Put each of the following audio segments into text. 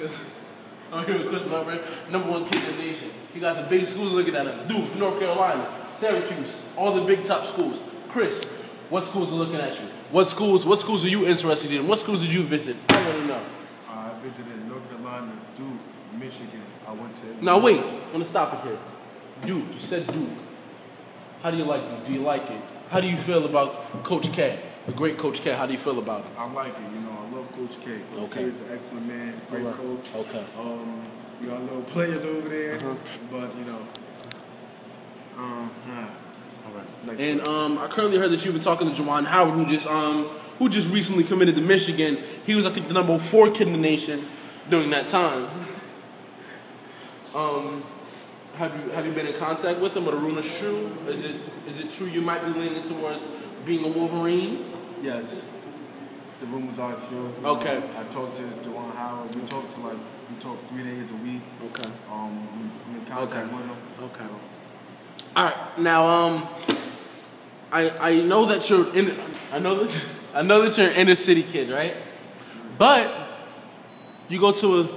Because I'm here with Chris Melvin, number one kid in the nation. He got the big schools looking at him. Duke, North Carolina, Syracuse, all the big top schools. Chris, what schools are looking at you? What schools? What schools are you interested in? What schools did you visit? I want to know. Uh, I visited North Carolina, Duke, Michigan. I went to. Now wait, I'm gonna stop it here. Duke, you said Duke. How do you like Duke? Do you like it? How do you feel about Coach K? The great Coach K. How do you feel about it? I like it. You know, I love Coach K. Coach Okay. K is an excellent man, great Alright. coach. Okay. Um, you got little players over there, Uh-huh. but you know. Um, ah, All right. Next And um, I currently heard that you've been talking to Juwan Howard, who just um, who just recently committed to Michigan. He was, I think, the number four kid in the nation during that time. um, have you have you been in contact with him? Or the rumors true? Is it is it true you might be leaning towards being a Wolverine? yes. The rumors are true. Okay. I talked to Juwan Howard. We talked to like we talked three days a week. Okay. Um, I'm in contact Okay. with him. Okay. All right. Now, um, I I know that you're in. I know that I know that you're an inner city kid, right? But you go to a,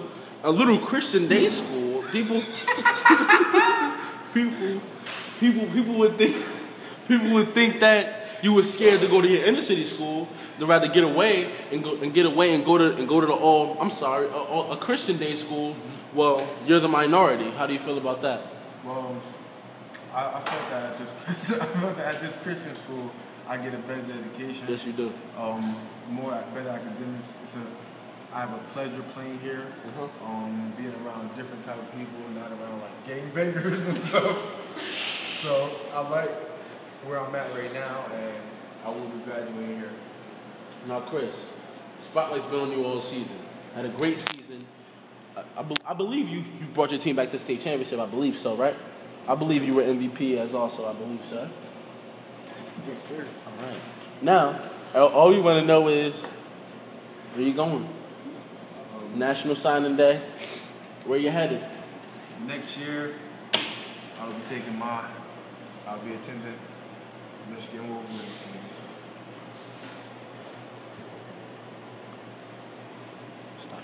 a little Christian day school. People, people, people, people would think people would think that you were scared to go to your inner city school. To rather get away and go and get away and go to and go to the all. I'm sorry, a, a Christian day school. Well, you're the minority. How do you feel about that? Well, I, I felt that at this I felt that at this Christian school I get a better education. Yes, you do. um, more better academics. It's a, I have a pleasure playing here. Uh-huh. Um, being around different type of people, not around like gangbangers and stuff. So I like where I'm at right now, and I will be graduating here. Now, Chris, spotlight's been on you all season. Had a great season. I, I, be- I believe you, you brought your team back to the state championship. I believe so, right? I believe you were MVP as also. I believe so. For sure. All right. Now, all- all we want to know is where you going? Um, National Signing Day. Where you headed? next year, I'll be taking my. I'll be attending Michigan Wolverines. Stop.